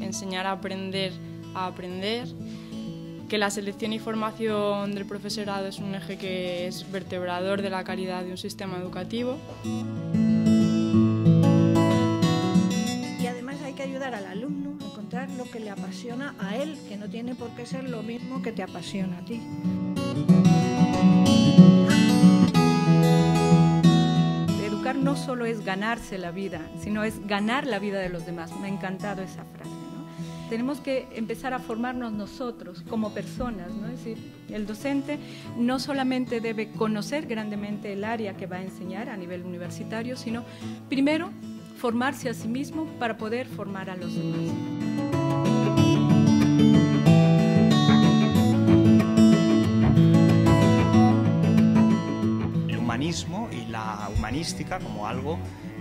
Enseñar a aprender a aprender, que la selección y formación del profesorado es un eje que es vertebrador de la calidad de un sistema educativo. Y además hay que ayudar al alumno a encontrar lo que le apasiona a él, que no tiene por qué ser lo mismo que te apasiona a ti. Es ganarse la vida, sino es ganar la vida de los demás. Me ha encantado esa frase. Tenemos que empezar a formarnos nosotros como personas. ¿no? Es decir, el docente no solamente debe conocer grandemente el área que va a enseñar a nivel universitario, sino primero formarse a sí mismo para poder formar a los demás. El humanismo humanística como algo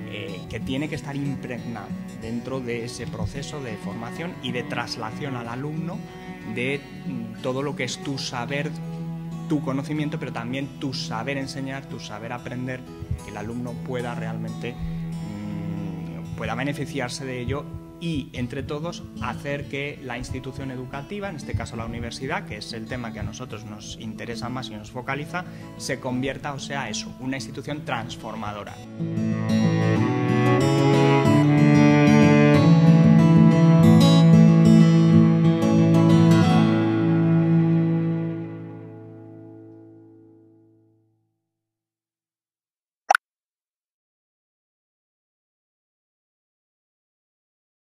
eh, que tiene que estar impregnado dentro de ese proceso de formación y de traslación al alumno de mm, todo lo que es tu saber, tu conocimiento, pero también tu saber enseñar, tu saber aprender, que el alumno pueda realmente mm, pueda beneficiarse de ello y entre todos hacer que la institución educativa, en este caso la universidad, que es el tema que a nosotros nos interesa más y nos focaliza, se convierta, o sea, eso, una institución transformadora.